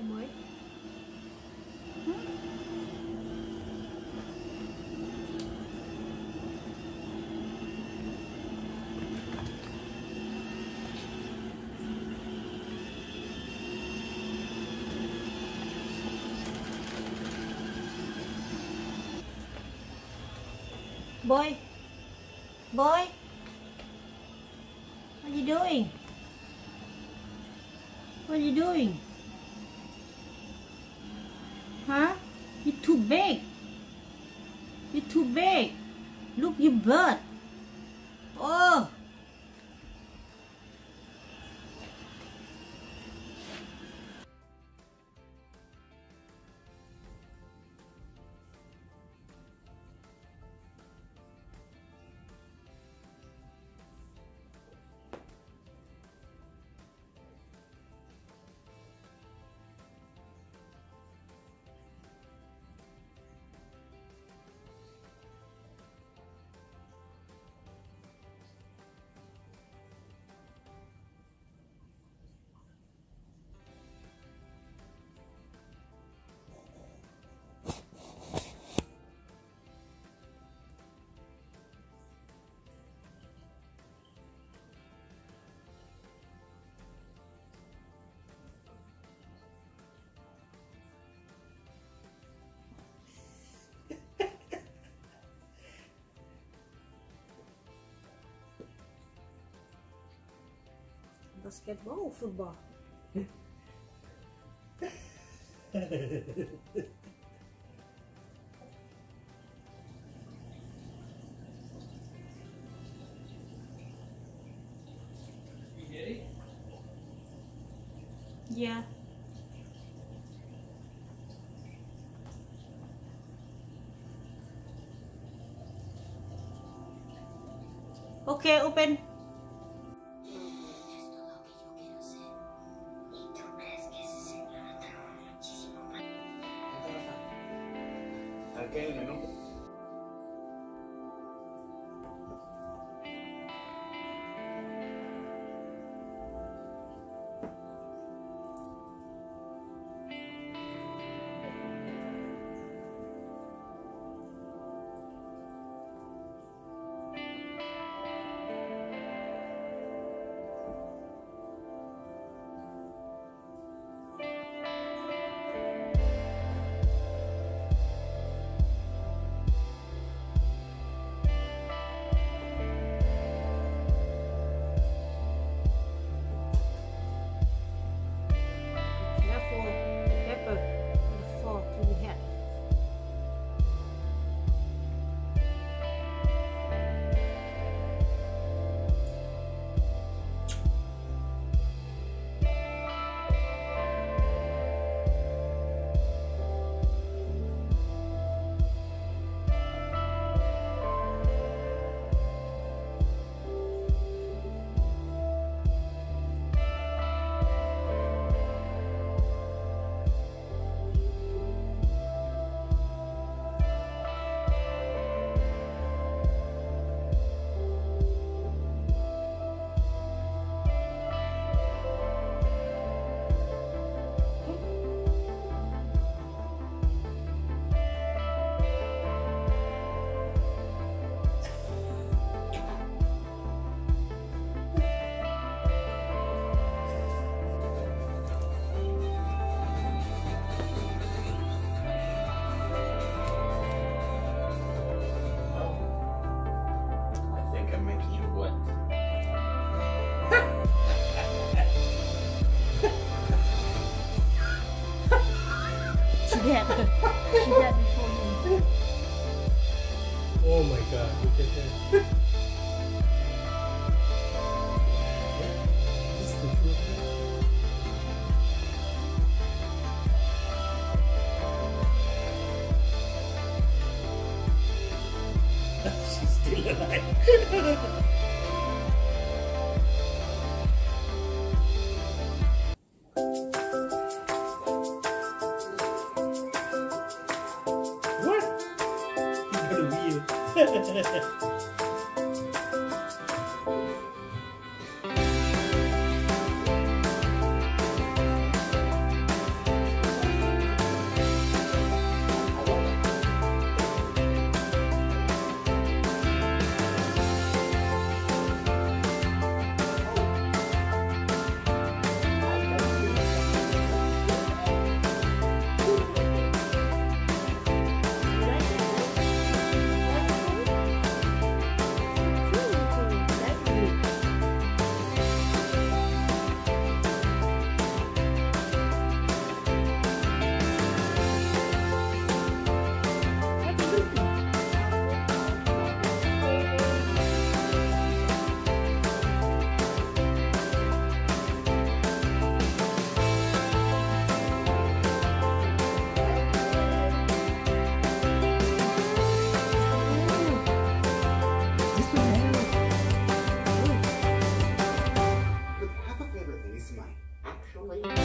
doing, boy? Boy, boy, what are you doing? What are you doing? Huh? You're too big. You're too big. Look, you bird. Basketball ou it? Yeah. Okay, open. academia, ¿no? God, look at that. This is the truth. She's still alive. ハハハハ。naturally.